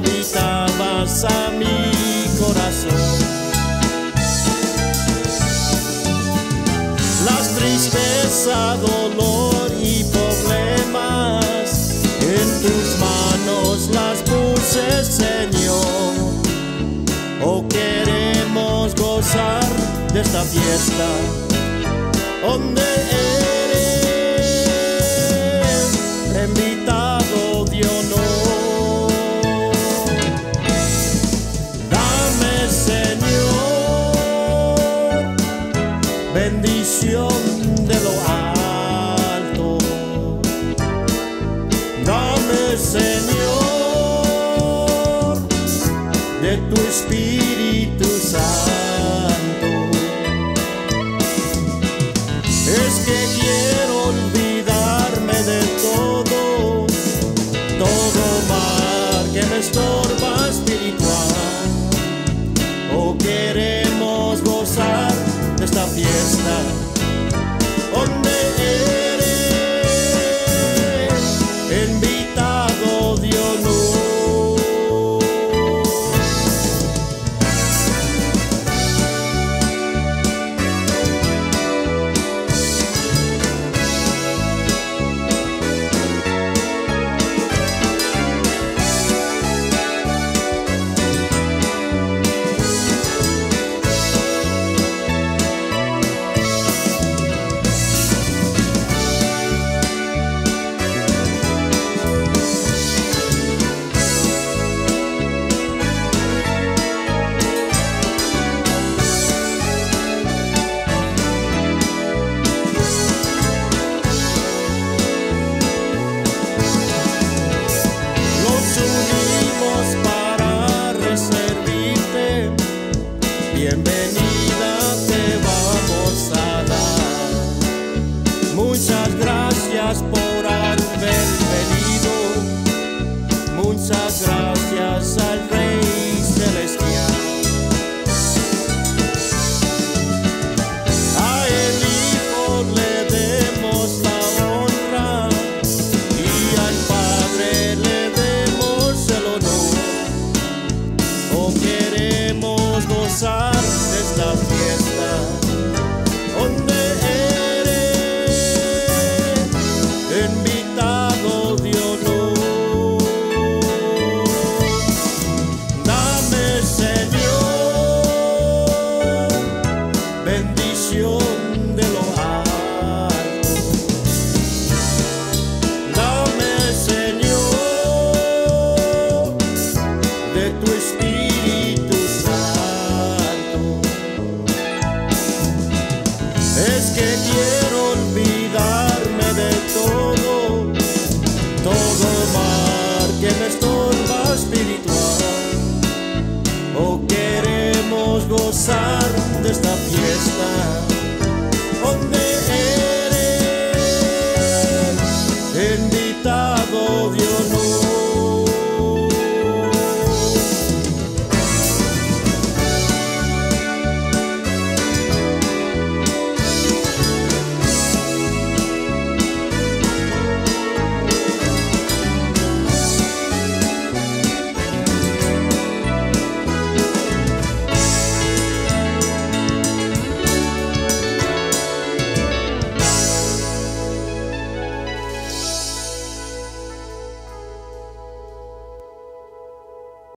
habitabas a mi corazón. Las tristezas, dolor y problemas en tus manos las puse, Señor. Oh, queremos gozar de esta fiesta donde bendición de lo alto. Dame, Señor, de tu Espíritu Santo. Es que quiero olvidarme de todo, todo mal que me estorba espiritual. O queremos gozar de esta las esta fiesta